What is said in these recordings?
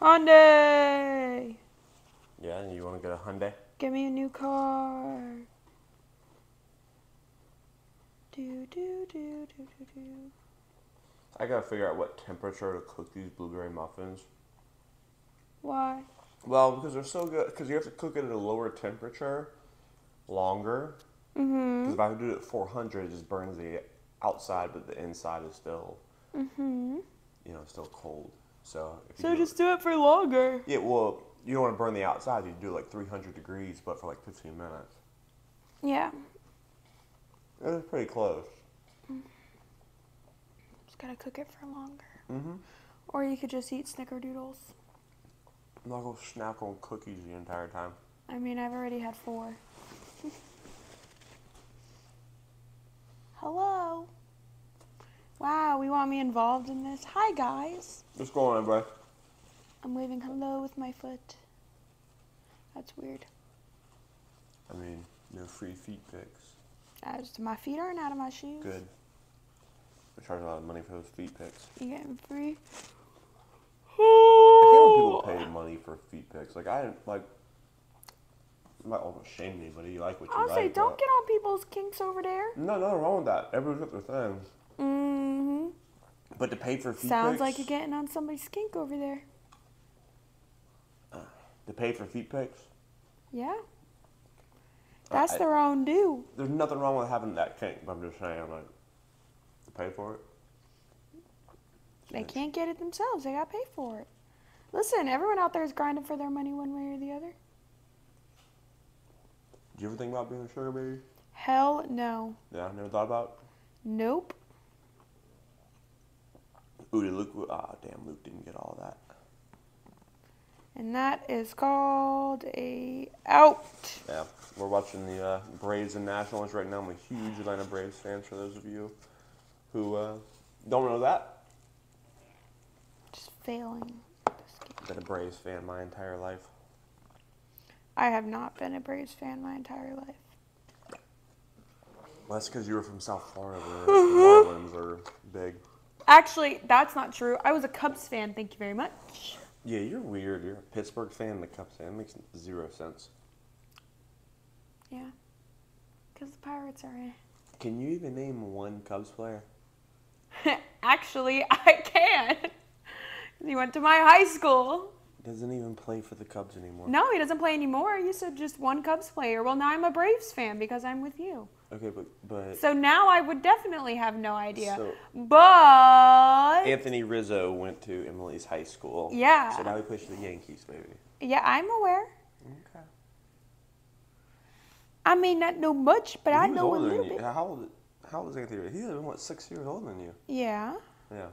Hyundai. Yeah, you want to get a Hyundai? Give me a new car. Do do do do do do. I gotta figure out what temperature to cook these blueberry muffins. Why? Well, because they're so good, because you have to cook it at a lower temperature longer. Mm-hmm. Because if I do it at 400, it just burns the outside, but the inside is still, Mm-hmm. you know, still cold. So if So just do it for longer. yeah, well, you don't want to burn the outside. You do like 300 degrees, but for like 15 minutes. Yeah. It's pretty close. Just gotta cook it for longer. Mm-hmm. Or you could just eat snickerdoodles. I'm not gonna snack on cookies the entire time. I mean, I've already had four. Hello. Wow, we want me involved in this. Hi, guys. What's going on, bro? I'm waving hello with my foot. That's weird. I mean, no free feet pics. As my feet aren't out of my shoes. Good. I charge a lot of money for those feet pics. You getting free? I can't believe people pay money for feet pics. Like I like. I'm not almost shame anybody. You like what you I'll like. say, don't but- get on people's kinks over there. No, nothing wrong with that. Everyone's got their thing. But to pay for feet Sounds pics, like you're getting on somebody's kink over there. Uh, to pay for feet pics, Yeah. Uh, That's I- their own due. there's nothing wrong with having that kink. But I'm just saying, like, to pay for it. They can't get it themselves. They gotta pay for it. Listen, everyone out there is grinding for their money one way or the other. Do you ever think about being a sugar baby? Hell no. Yeah, never thought about. Nope. Ooh, Luke? Ah, damn, Luke didn't get all that. And that is called a out. Yeah, we're watching the uh, Braves and Nationals right now. I'm a huge Atlanta Braves fan. For those of you who uh, don't know that, Just failing. I've been a Braves fan my entire life. I have not been a Braves fan my entire life. Well, that's because you were from South Florida, where the Marlins are big. Actually, that's not true. I was a Cubs fan. Thank you very much. Yeah, you're weird. You're a Pittsburgh fan and a Cubs fan. It makes zero sense. Yeah. Because the Pirates are in. Can you even name one Cubs player? Actually, I can. He went to my high school. Doesn't even play for the Cubs anymore. No, he doesn't play anymore. You said just one Cubs player. Well, now I'm a Braves fan because I'm with you. Okay, but but So now I would definitely have no idea. So- but Anthony Rizzo went to Emily's high school. Yeah. So now he plays for the Yankees, baby. yeah, I'm aware. Okay. I may not know much, but I know a little bit. How old? How old is Anthony? Rizzo? He's like, what six years older than you. Yeah. Yeah.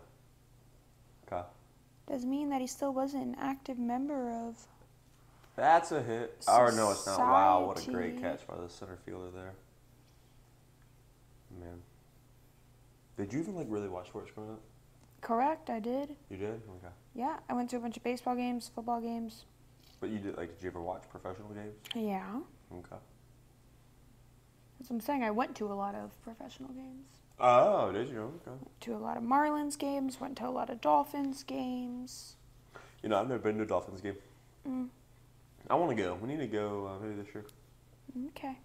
Okay. Doesn't mean that he still wasn't an active member of. That's a hit. Or no, it's not. Wow, what a great catch by the center fielder there. Man. Did you even like really watch sports growing up? Correct, I did. You did? Okay. Yeah, I went to a bunch of baseball games, football games. But you did like did you ever watch professional games? Yeah. Okay. That's what I'm saying. I went to a lot of professional games. Oh, did you? Okay. To a lot of Marlins games, went to a lot of Dolphins games. You know, I've never been to a Dolphins game. Mm. I want to go. We need to go uh, maybe this year. Okay.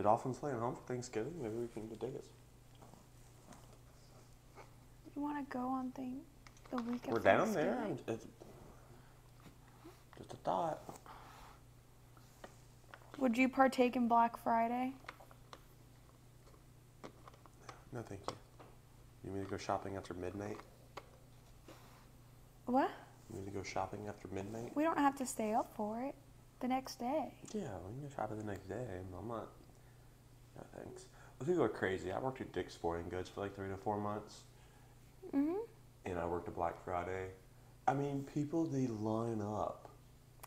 The Dolphins playing home for Thanksgiving. Maybe we can get tickets. You want to go on thing the week We're down there. It's just a thought. Would you partake in Black Friday? No, thank you. You mean to go shopping after midnight? What? You mean to go shopping after midnight? We don't have to stay up for it. The next day. Yeah, we can go shopping the next day. I'm not. No thanks. People are crazy. I worked at Dick's Sporting Goods for like three to four months, Mhm. and I worked at Black Friday. I mean, people they line up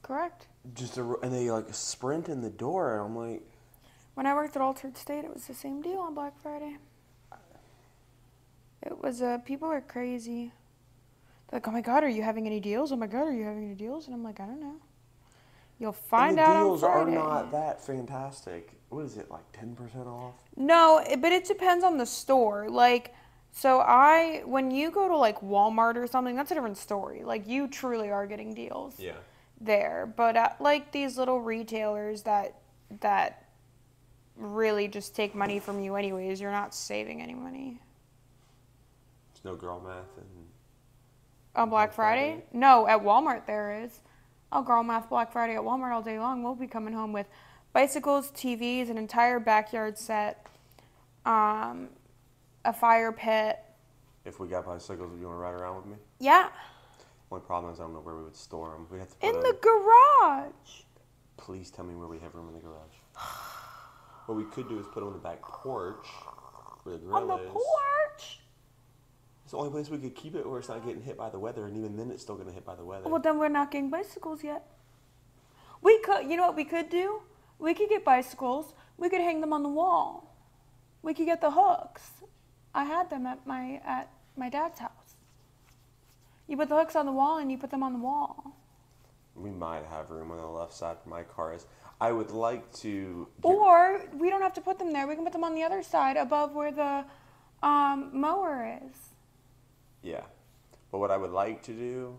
Correct. just to, and they like sprint in the door, and I'm like, When I worked at Altar'd State, it was the same deal on Black Friday. It was uh people are crazy. They're like, "Oh my god, are you having any deals? Oh my god, are you having any deals?" And I'm like, "I don't know. You'll find and the out deals on are not that fantastic. What is it like, ten percent off? No, it, but it depends on the store. Like, So I, when you go to like Walmart or something, that's a different story. Like you truly are getting deals Yeah. there, but at, like these little retailers that that really just take money from you anyways, you're not saving any money. There's no girl math and On Black Black Friday? Friday? No, at Walmart there is. I'll girl math Black Friday at Walmart all day long. We'll be coming home with bicycles, TVs, an entire backyard set, um, a fire pit. if we got bicycles, would you want to ride around with me? Yeah, Only problem is I don't know where we would store them. We have to put in the garage. Please tell me where we have room in the garage. what we could do is put them on the back porch where the grill On the is. porch. It's the only place we could keep it where it's not getting hit by the weather, and even then, it's still going to hit by the weather. Well, then we're not getting bicycles yet. We could, you know what we could do? We could get bicycles. We could hang them on the wall. We could get the hooks. I had them at my at my dad's house. You put the hooks on the wall and you put them on the wall. we might have room on the left side for my cars. I would like to. Get, Or we don't have to put them there. We can put them on the other side above where the um, mower is. But what I would like to do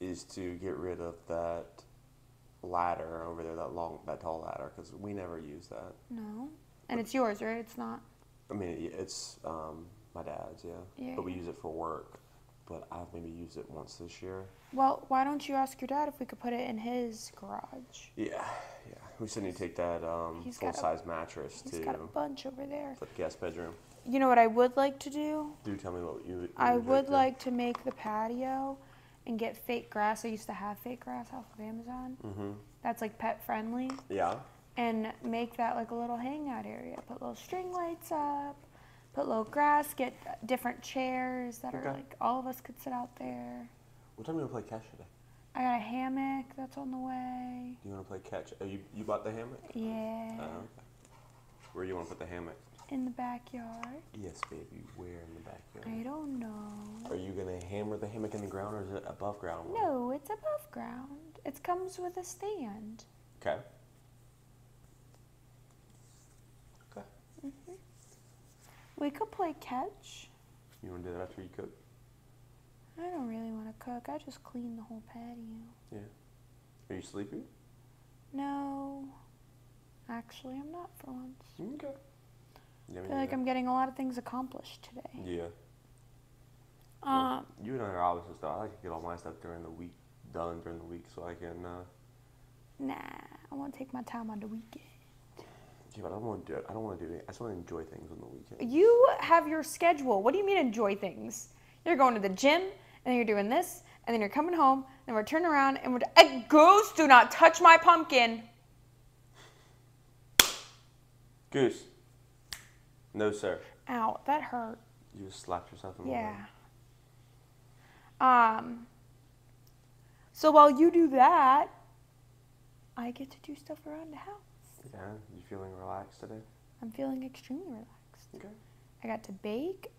is to get rid of that ladder over there, that long, that tall ladder, because we never use that. No. And it's yours, right? It's not. I mean, it's um, my dad's, yeah. Yeah, But we use it for work. But I've maybe used it once this year. Well, why don't you ask your dad if we could put it in his garage? Yeah, yeah. We still need to take that um, He's full a- size mattress He's to got a bunch over there. for the guest bedroom. You know what I would like to do? Do tell me what you. you I would like to make the patio and get fake grass. I used to have fake grass off of Amazon. Mhm. That's like pet friendly. Yeah. And make that like a little hangout area. Put little string lights up, put little grass, get different chairs that are like all of us could sit out there. What time do you want to play catch today? I got a hammock that's on the way. Do you want to play catch? Oh, you you bought the hammock? Yeah. Okay. Where do you want to put the hammock? In the backyard. Yes, baby. Where in the backyard? I don't know. Are you gonna hammer the hammock in the ground, or is it above ground? one? No, it's above ground. It comes with a stand. Okay. Okay. Mm-hmm. We could play catch. You want to do that after you cook? I don't really want to cook. I just clean the whole patio. Yeah. Are you sleepy? No, actually, I'm not for once. Okay. Yeah, I feel like. I'm getting a lot of things accomplished today. Yeah. Um, You and I are opposite stuff. I like to get all my stuff during the week done during the week, so I can. Uh, nah, I want to take my time on the weekend. yeah, but I don't want to do it. I don't want to do it. I just want to enjoy things on the weekend. You have your schedule. What do you mean enjoy things? You're going to the gym, and then you're doing this, and then you're coming home, and we're turning around, and we're. Hey, Goose, do not touch my pumpkin. Goose. No, sir. Ow, that hurt. You just slapped yourself in the Yeah. leg. Um. So while you do that, I get to do stuff around the house. Yeah. You feeling relaxed today? I'm feeling extremely relaxed. Okay. I got to bake.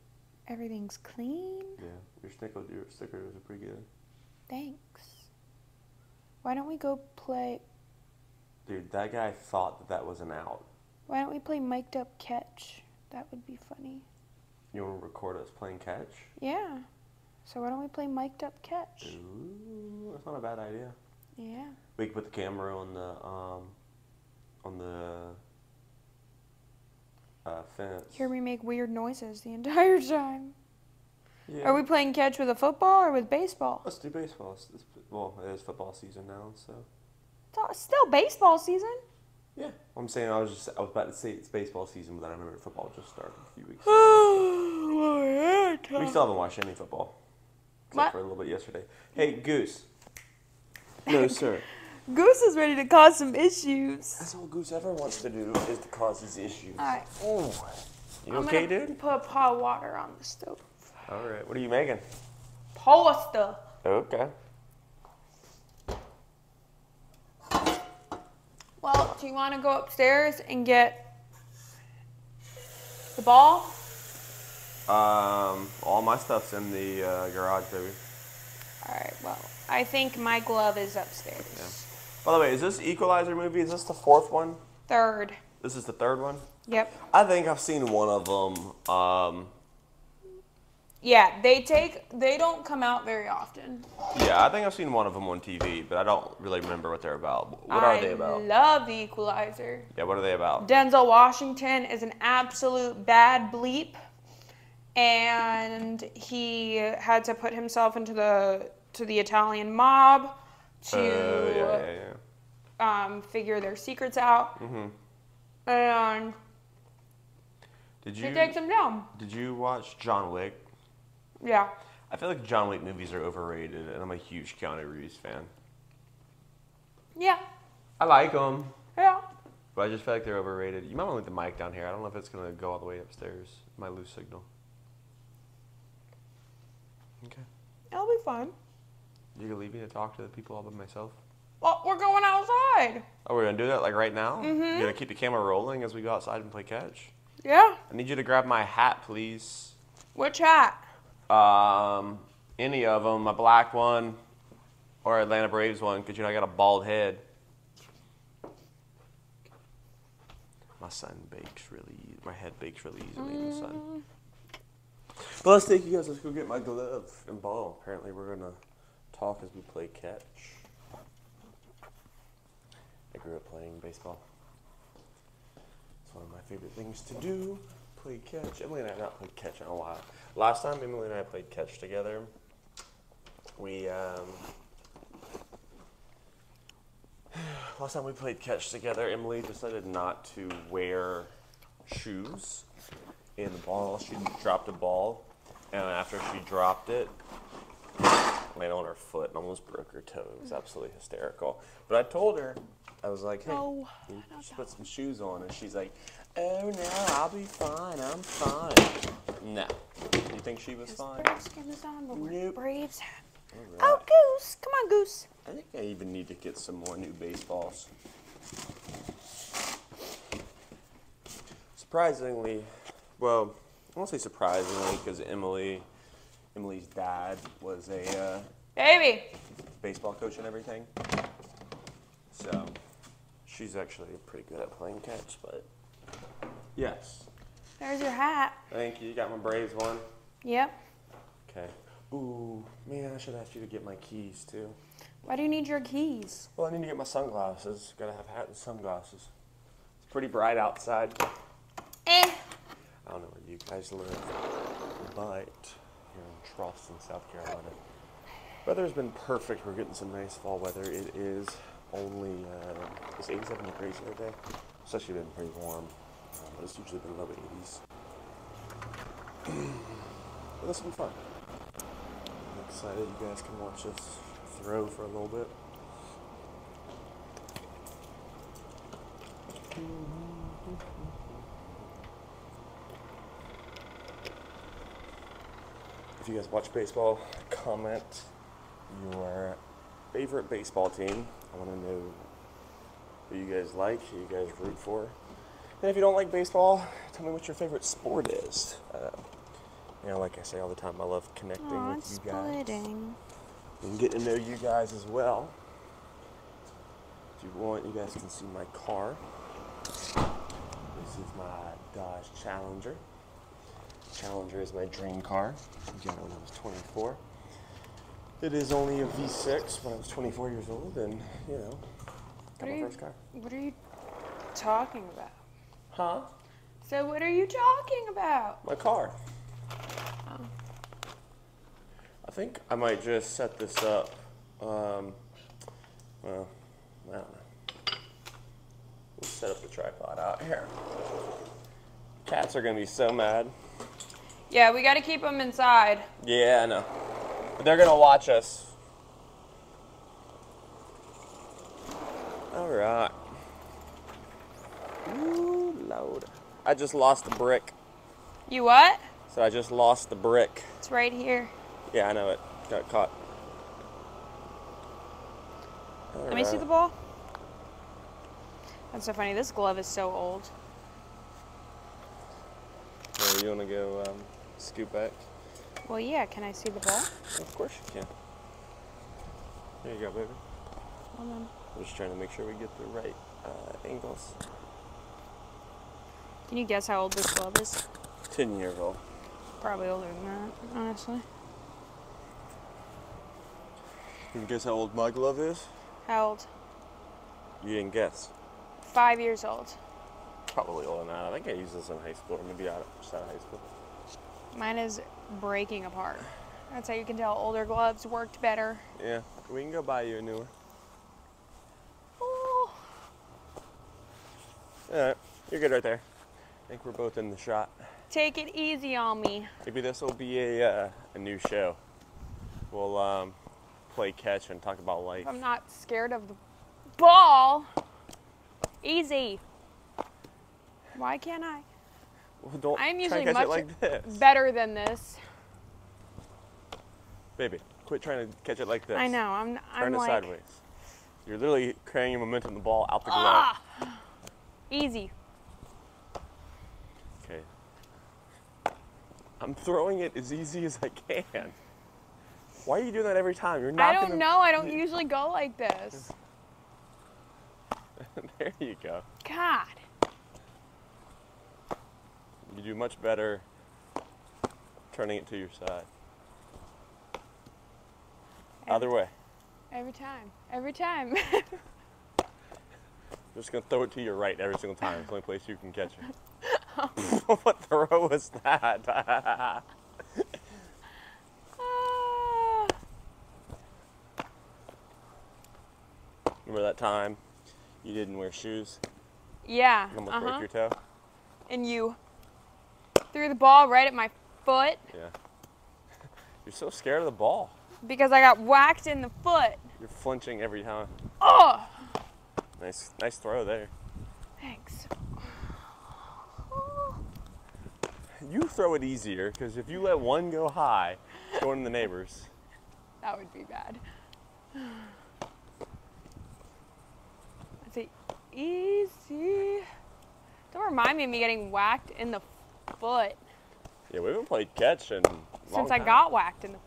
Everything's clean. Yeah. Your sticker, your stickers are pretty good. Thanks. Why don't we go play? Dude, that guy thought that that was an out. Why don't we play mic'd up catch? That would be funny. You want to record us playing catch? Yeah. So why don't we play mic'd up catch? Ooh, that's not a bad idea. Yeah. We could put the camera on the um, on the uh, fence. Hear me make weird noises the entire time. Yeah. Are we playing catch with a football or with baseball? Let's do baseball. It's, it's, well, it is football season now, so It's still baseball season. Yeah. I'm saying I was just I was about to say it's baseball season, but then I remember football just started a few weeks. ago. we still haven't watched any football except What? for a little bit yesterday. Hey, Goose. No, sir. Goose is ready to cause some issues. That's all Goose ever wants to do is to cause his issues. All right. Ooh. You I'm okay, gonna dude? Put hot water on the stove. All right. What are you making? Pasta. Okay. Do you want to go upstairs and get the ball? Um, all my stuff's in the uh, garage, baby. All right. Well, I think my glove is upstairs. Yeah. By the way, is this Equalizer movie? Is this the fourth one? Third. This is the third one. Yep. I think I've seen one of them. Um, Yeah, they take. They don't come out very often. Yeah, I think I've seen one of them on TV, but I don't really remember what they're about. What are they about? I love The Equalizer. Yeah, what are they about? Denzel Washington is an absolute bad bleep, and he had to put himself into the to the Italian mob to Uh, yeah, yeah, yeah. um, figure their secrets out, Mhm. and Did he you takes them down. did you watch John Wick? Yeah. I feel like John Wick movies are overrated, and I'm a huge Keanu Reeves fan. Yeah. I like them, Yeah. but I just feel like they're overrated. You might want to leave the mic down here. I don't know if it's gonna go all the way upstairs. It might lose signal. Okay. It'll be fun. You can leave me to talk to the people all by myself. Well, we're going outside. Oh, we're gonna do that like right now. Mhm. You gonna keep the camera rolling as we go outside and play catch. Yeah. I need you to grab my hat, please. Which hat? Um, any of them, a black one or Atlanta Braves one, because you know I got a bald head. My son bakes really, e- my head bakes really easily in the sun. But let's take you guys. Let's go get my glove and ball. Apparently, we're gonna talk as we play catch. I grew up playing baseball. It's one of my favorite things to do. Play catch. Emily and I have not played catch in a while. Last time Emily and I played catch together, we um, last time we played catch together, Emily decided not to wear shoes in the ball. She dropped a ball, and after she dropped it, landed on her foot and almost broke her toe. It was absolutely hysterical. But I told her, I was like, hey, No, you should put some shoes on. And she's like, oh no, I'll be fine. I'm fine. No. You think she was fine? Skin is on, but Nope. Braves hat. All Oh. Goose. Come on, Goose. I think I even need to get some more new baseballs. Surprisingly, well, I won't say surprisingly because Emily, Emily's dad was a uh, Baby. baseball coach and everything. So she's actually pretty good at playing catch, but yes. There's your hat. Thank you. You got my Braves one. Yep. Okay. Ooh, man, I should ask you to get my keys too. Why do you need your keys? Well, I need to get my sunglasses. Gotta have hat and sunglasses. It's pretty bright outside. Eh. I don't know where you guys live, but here in Charleston, South Carolina, weather's been perfect. We're getting some nice fall weather. It is only uh, it's 87 degrees the other day. It's actually been pretty warm, it's usually been low 80s. but this will be fun. I'm excited you guys can watch us throw for a little bit. If you guys watch baseball, comment your favorite baseball team. I want to know who you guys like, who you guys root for. And if you don't like baseball, tell me what your favorite sport is. Uh, you know, like I say all the time, I love connecting Aw, with you guys splitting. and getting to know you guys as well. If you want, you guys can see my car. This is my Dodge Challenger. Challenger is my dream car. I got it when I was 24. It is only a V6 when I was 24 years old, and you know, got my you- first car. What are you talking about? Huh? So what are you talking about? My car. Oh. I think I might just set this up. Um, well, I don't know. We'll set up the tripod out here. Cats are gonna be so mad. Yeah, we got to keep them inside. Yeah, I know. But they're gonna watch us. All right. Ooh, I just lost the brick. You what? So I just lost the brick. It's right here. Yeah, I know it. Got caught. Let me see the ball. That's so funny. This glove is so old. Well, you want to go um, scoop back? Well, yeah. Can I see the ball? Of course you can. There you go, baby. I'm just trying to make sure we get the right uh, angles. Can you guess how old this glove is? 10 years old. probably older than that, honestly. Can you guess how old my glove is? How old? You didn't guess. Five years old. Probably older than that. I think I used this in high school, or maybe out of, just out of high school. Mine is breaking apart. That's how you can tell older gloves worked better. Yeah, we can go buy you a newer. Ooh. All right, you're good right there. I think we're both in the shot. Take it easy on me. Maybe this will be a uh, a new show. We'll um, play catch and talk about life. I'm not scared of the ball. Easy. Why can't I? Well, don't I'm usually much it like better than this. baby. Quit trying to catch it like this. I know. I'm. Turn I'm it like. sideways. You're literally carrying your momentum the ball out the. Ah. Easy. Okay. I'm throwing it as easy as I can. Why are you doing that every time? You're not I don't gonna... know. I don't usually go like this. there you go. God. You do much better turning it to your side. Other way. Every time. Every time. Just gonna throw it to your right every single time. It's the only place you can catch it. what throw was that? Remember that time you didn't wear shoes? yeah. You almost Uh huh. broke your toe? And you threw the ball right at my foot Yeah. You're so scared of the ball. because I got whacked in the foot. You're flinching every time. Oh. Nice, nice throw there. Thanks. You throw it easier because if you let one go high, it's going to the neighbors. That would be bad. I'd say easy. Don't remind me of me getting whacked in the foot Yeah, we haven't played catch in since I time. got whacked in the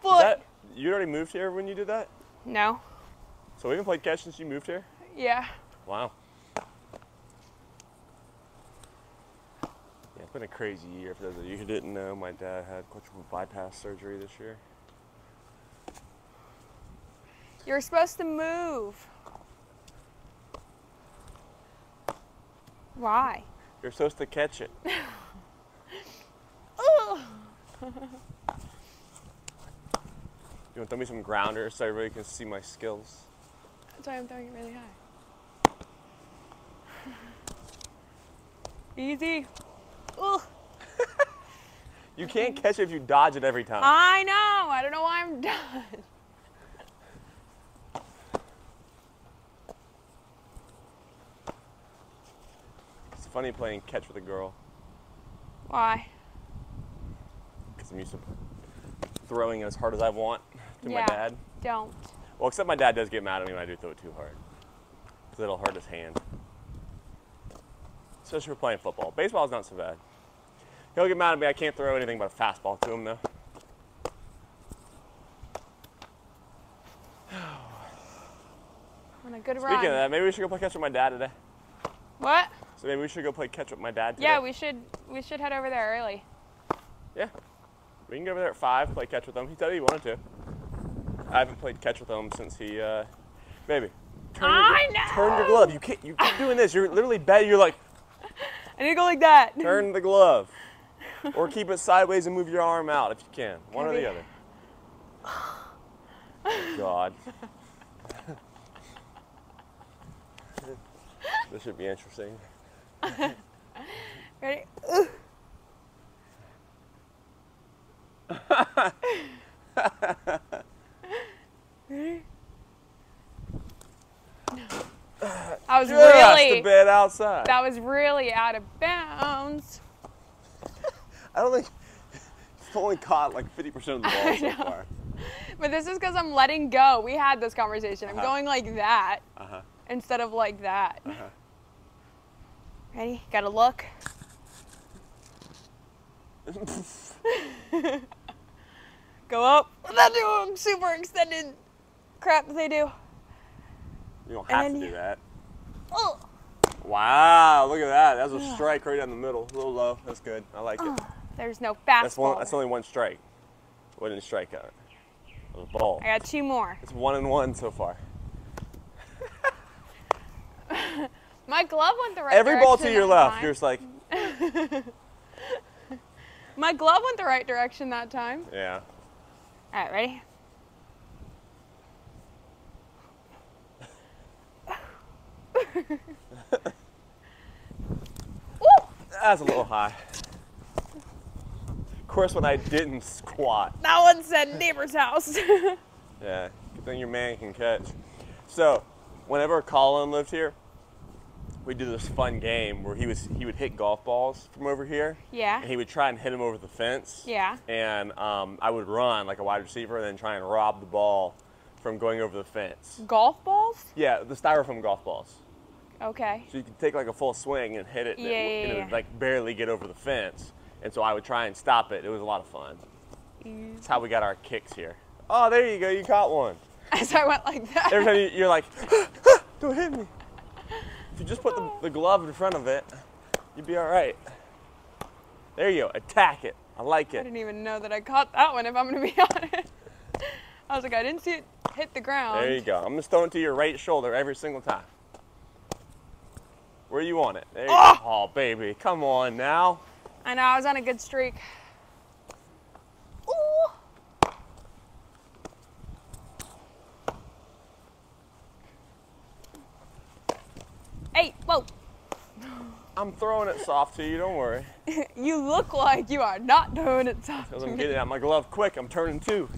foot. that, you already moved here when you did that? No. So we haven't played catch since you moved here? Yeah. Wow. It's been a crazy year. For those of you who didn't know, my dad had quadruple bypass surgery this year. You're supposed to move. Why? You're supposed to catch it. You want to throw me some grounders so everybody can see my skills? That's why I'm throwing it really high. Easy. Ugh. You can't catch it if you dodge it every time. I know. I don't know why I'm done. It's funny playing catch with a girl Why? because I'm used to throwing it as hard as I want to Yeah. my dad. Don't. Well, except my dad does get mad at me when I do throw it too hard. Because it'll hurt his hand. Especially for playing football. Baseball's not so bad. He'll get mad at me. I can't throw anything but a fastball to him, though. On a good Speaking run. of that, maybe we should go play catch with my dad today. What? So maybe we should go play catch with my dad today. Yeah, we should we should head over there early. Yeah. We can go over there at 5, play catch with him. He said he wanted to. I haven't played catch with him since he, uh, baby. Turn I your, know. Turn your glove. You can't, you keep doing this. You're literally bad. You're like, I need to go like that. Turn the glove. Or keep it sideways and move your arm out if you can. One or the other. Oh, God. this should be interesting. Ready? Ready? I was Just a bit outside. that was really out of bounds. I don't think you've only caught like 50% of the ball so far. But this is because I'm letting go. We had this conversation. I'm Uh-huh. going like that Uh huh. instead of like that. Uh huh. Ready? Gotta look. Go up. That do super extended crap that they do. You don't have then to do that. Oh, Wow, look at that. That's a strike right down the middle. A little low. That's good. I like it. There's no fastball. That's one. That's only one strike. Strikeout. It was a ball. I got two more. It's one and one so far. My glove went the right Every ball to your left, time. you're just like, My glove went the right direction that time. yeah. All right, ready? That's a little high. Of course, when I didn't squat. that one said neighbor's house. Yeah, good thing your man can catch. So, whenever Colin lived here, we did this fun game where he was he would hit golf balls from over here, yeah. and he would try and hit them over the fence. Yeah. And um, I would run like a wide receiver and then try and rob the ball from going over the fence. Golf balls? Yeah, the styrofoam golf balls. Okay. So you could take like a full swing and hit it, and, Yeah, it, yeah, and it yeah. would like barely get over the fence. And so I would try and stop it. It was a lot of fun. That's how we got our kicks here. Oh, there you go. You caught one. As I went like that. Every time you, you're like, don't hit me. If you just put the, the glove in front of it, you'd be all right. There you go. Attack it. I like it. I didn't even know that I caught that one, if I'm going to be honest. I was like, I didn't see it hit the ground. There you go. I'm just throwing it to your right shoulder every single time. Where you want it? There you Oh! go. Ah! Oh, baby. Come on now. I know, I was on a good streak. Ooh. Hey, whoa. I'm throwing it soft to you. Don't worry. You look like you are not doing it soft Because I'm getting out my glove quick. I'm turning two.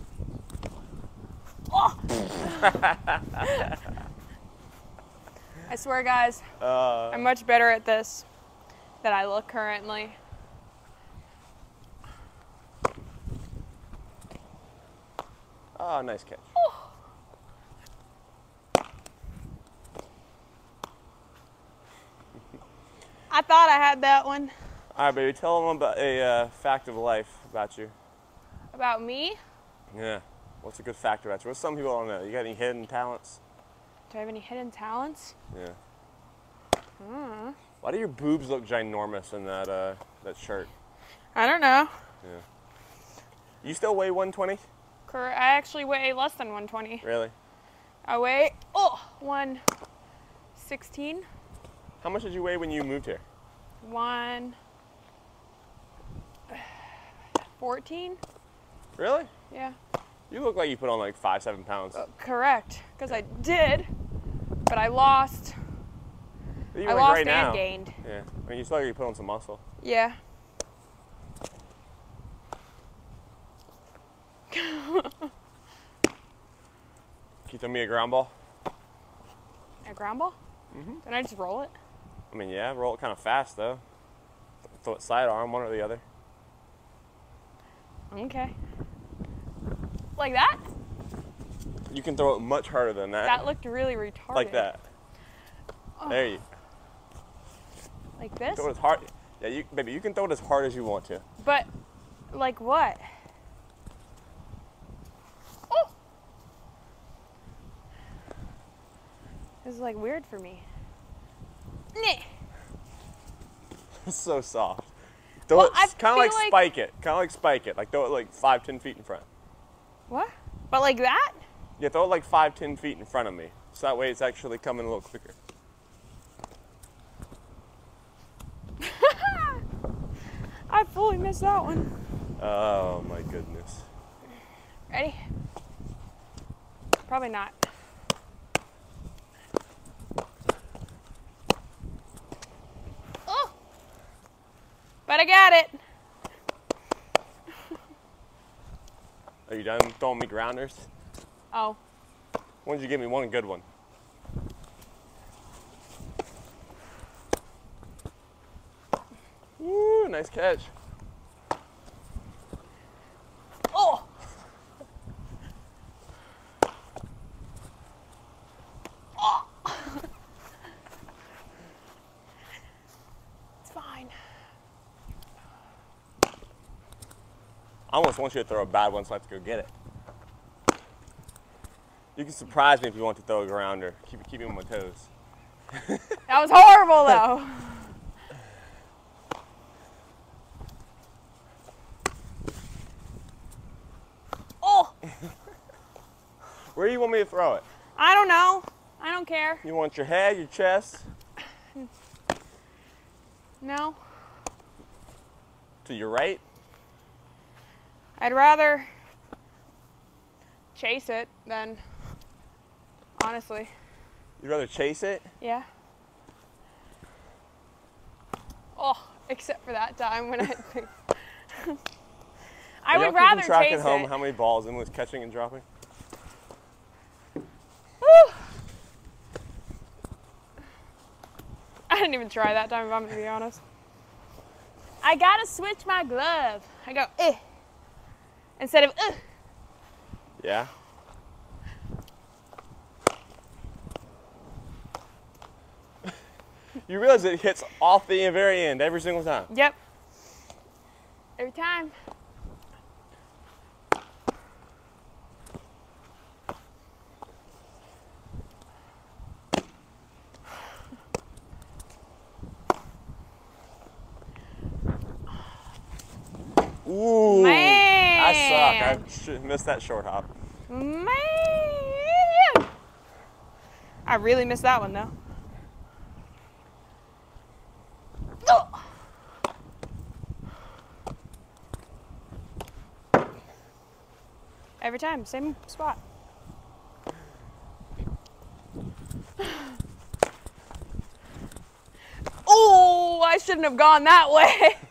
Oh. I swear, guys, Uh, I'm much better at this than I look currently. Oh, nice catch. I thought I had that one. All right, baby. Tell them about a uh, fact of life about you. About me? Yeah. What's a good fact about you? What's some people don't know? You got any hidden talents? Do I have any hidden talents? Yeah. Hmm. Why do your boobs look ginormous in that uh, that shirt? I don't know. Yeah. You still weigh 120? I actually weigh less than 120. Really? I weigh oh 116, How much did you weigh when you moved here? 114. Really? Yeah, You look like you put on like five, seven pounds. Uh, correct. Because I did, but I lost. Even I like lost right and now. gained. Yeah. I mean, you still like you put on some muscle. Yeah. Can you throw me a ground ball? A ground ball? Mm-hmm. Then I just roll it. I mean, yeah, roll it kind of fast though. Throw it sidearm, one or the other. Okay. Like that? You can throw it much harder than that. That looked really retarded. like that. There you Like this? throw it as hard. Yeah, you, baby, you can throw it as hard as you want to. But, like what? This is like weird for me. Nyeh. It's so soft. Throw Well, it kind of like, like- spike it. Kind of like spike it. Like throw it like five, ten feet in front. What? But like that? Yeah, throw it like five, ten feet in front of me. So that way it's actually coming a little quicker. I fully missed that one. Oh my goodness. Ready? Probably not. But I got it. Are you done throwing me grounders? Oh, Why don't you give me one good one? Woo, nice catch. want you to throw a bad one, so I have to go get it. You can surprise me if you want to throw a grounder. Keep, keep me on my toes. that was horrible, though. oh! Where do you want me to throw it? I don't know. I don't care. You want your head, your chest? No. To your right? I'd rather chase it than honestly. You'd rather chase it? Yeah. Oh, except for that time when I think. I would rather track chase at home it. how many balls Emily's catching and dropping? Woo! I didn't even try that time, if I'm gonna be honest. I gotta switch my glove. I go, eh. Instead of, ugh. Yeah. you realize it hits off the very end every single time. Yep. Every time. Ooh. I suck. Man. I sh- missed that short hop. Man. I really missed that one though. Oh. Every time, same spot. Oh, I shouldn't have gone that way.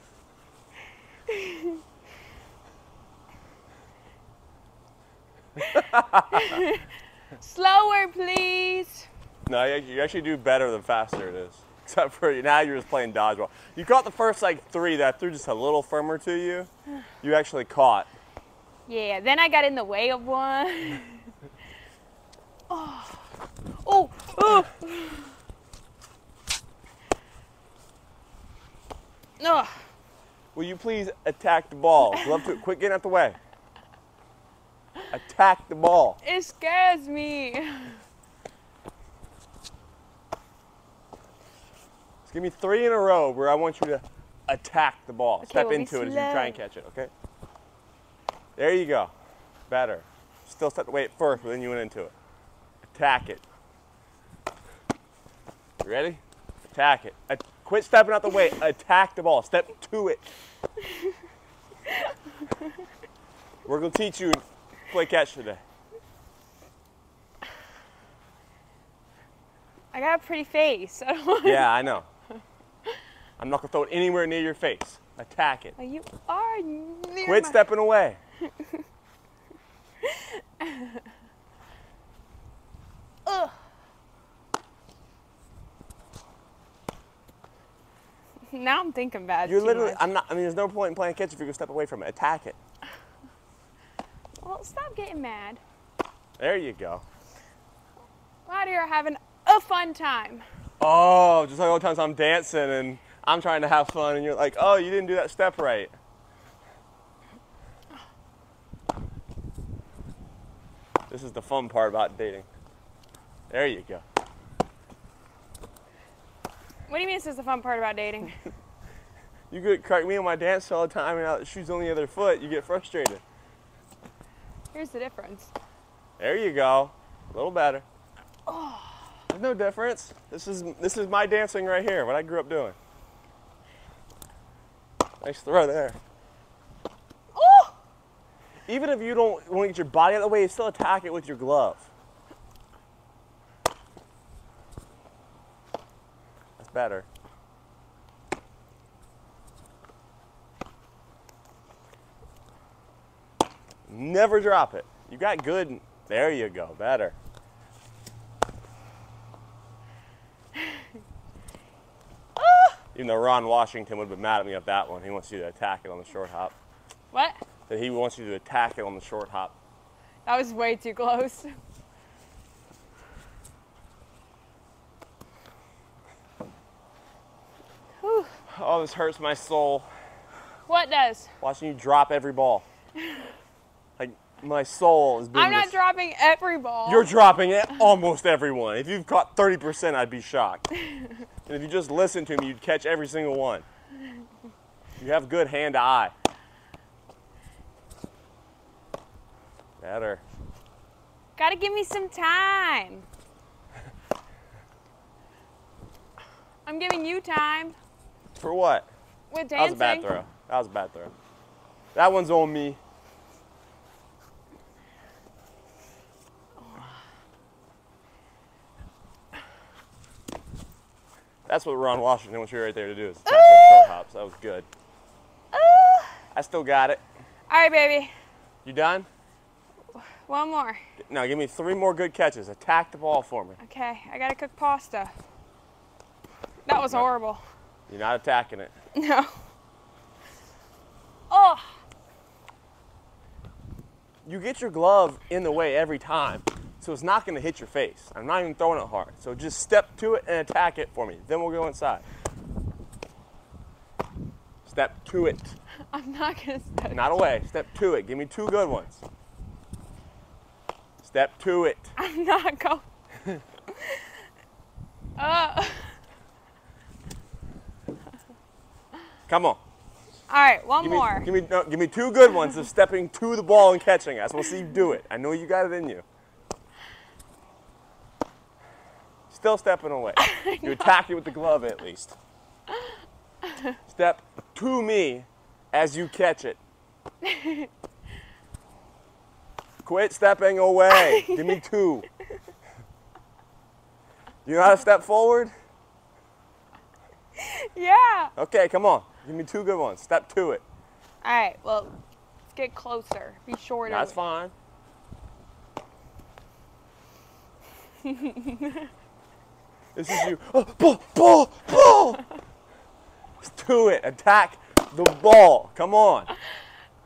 Slower, please. No, you actually, do better the faster it is. Except for now you're just playing dodgeball. You caught the first like three that I threw just a little firmer to you. You actually caught. Yeah, then I got in the way of one. oh, oh, oh. Ugh. Will you please attack the ball? Love to quit getting out the way. Attack the ball. It scares me. Just give me three in a row where I want you to attack the ball. Step well, be into it as you try and catch it, okay? There you go. Better. Still set the weight first, but then you went into it. Attack it. You ready? Attack it. A- quit stepping out the way. Attack the ball. Step to it. We're going to teach you play catch today. I got a pretty face. I don't want Yeah, I know. I'm not going to throw it anywhere near your face. Attack it. You are near Quit my- stepping away. Ugh. Now I'm thinking bad. You're literally, much. I'm not, I mean, there's no point in playing catch if you're going to step away from it. Attack it. Stop getting mad. There you go. We're out here having a fun time. Oh, just like all the times I'm dancing and I'm trying to have fun and you're like, oh, you didn't do that step right. This is the fun part about dating. There you go. What do you mean this is the fun part about dating? You get correct me on my dance all the time and the shoe's on the other foot, you get frustrated. Here's the difference. There you go. A little better. There's no difference. This is this is my dancing right here, what I grew up doing. Nice throw there. Oh! Even if you don't want to get your body out of the way, you still attack it with your glove. That's better. Never drop it. You got good. There you go. Better. Even though Ron Washington would have been mad at me at that one. He wants you to attack it on the short hop. What? That he wants you to attack it on the short hop. That was way too close. Whew. Oh, this hurts my soul. What does? Watching you drop every ball. My soul is being. I'm not dropping every ball. You're dropping it almost everyone. If you've caught 30%, I'd be shocked. and if you just listened to me, you'd catch every single one. You have good hand to eye. Better. Gotta give me some time. I'm giving you time For what? with dancing. That was a bad throw. That was a bad throw. That one's on me. That's what Ron Washington wants you right there to do is those short hops. That was good. Ah. I still got it. All right, baby. You done? One more. Now give me three more good catches. Attack the ball for me. Okay, I gotta cook pasta. That was No. horrible. You're not attacking it. No. Oh, You get your glove in the way every time, so it's not going to hit your face. I'm not even throwing it hard. So just step to it and attack it for me. Then we'll go inside. Step to it. I'm not gonna step. Not away. Step to it. Give me two good ones. Step to it. I'm not going. uh, Come on. all right, one Give me, more. give me, no, give me two good ones of stepping to the ball and catching us. We'll see you do it. I know you got it in you. Still stepping away. You attack it with the glove at least. Step to me as you catch it. Quit stepping away. Give me two. You know how to step forward? Yeah. Okay, come on. Give me two good ones. Step to it. All right. Well, let's get closer. Be shorter. That's fine. This is you. Oh, ball, ball, ball. do it. Attack the ball. Come on.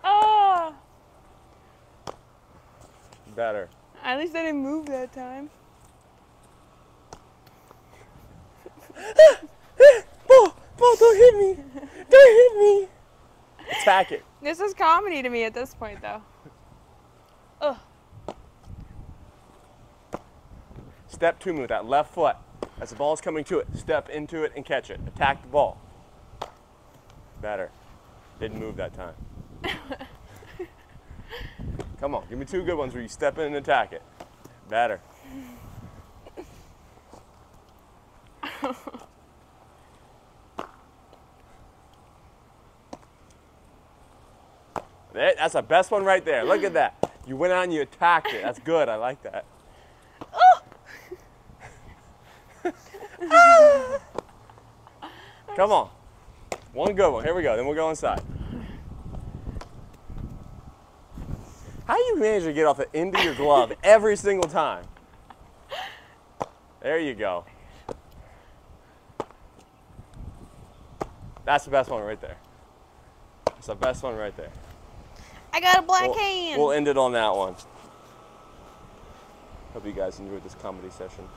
Oh. Better. At least I didn't move that time. Ball, ball, don't hit me. Don't hit me. Attack it. This is comedy to me at this point, though. Ugh. Step two move, that left foot. As the ball's coming to it, step into it and catch it. Attack the ball. Better. Didn't move that time. Come on, give me two good ones where you step in and attack it. Better. That's the best one right there. Look at that. You went out and you attacked it. That's good. I like that. Come on. One good one. Here we go. Then we'll go inside. How do you manage to get off the end of your glove every single time? There you go. That's the best one right there. That's the best one right there. I got a black We'll, hand. we'll end it on that one. Hope you guys enjoyed this comedy session.